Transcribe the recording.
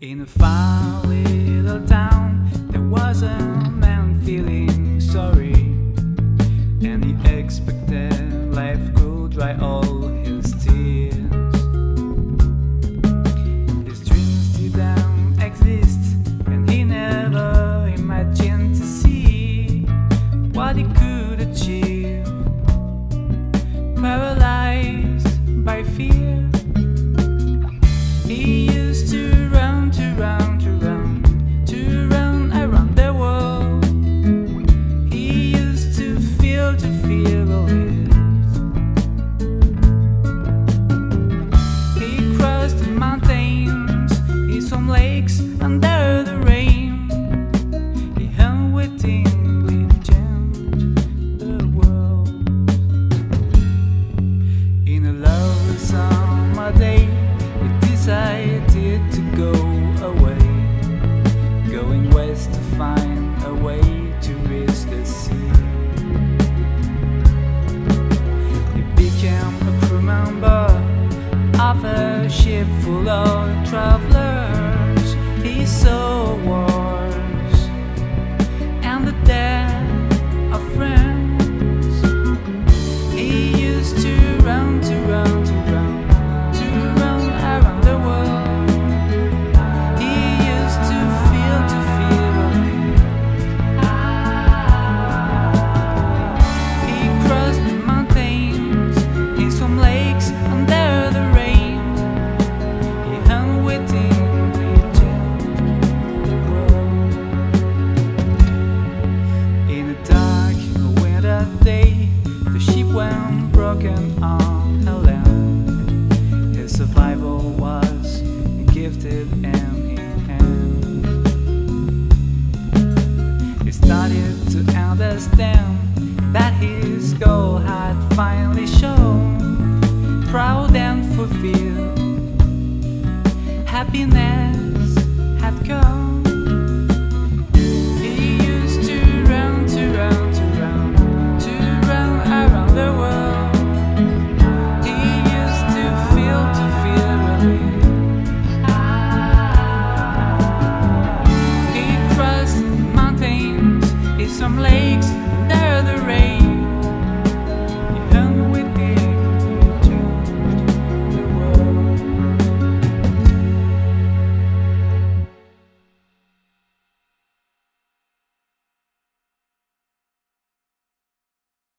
In a far little town, there was a man feeling sorry, and he expected life could dry all his tears. His dreams didn't exist, and he never imagined to see what he could achieve. Paralyzed to find a way to reach the sea. He became a crew member of a ship full of travelers. He saw that day the sheep went broken on a lamb. His survival was gifted in his hand. He started to understand that his goal had finally shown. Proud and fulfilled, happiness.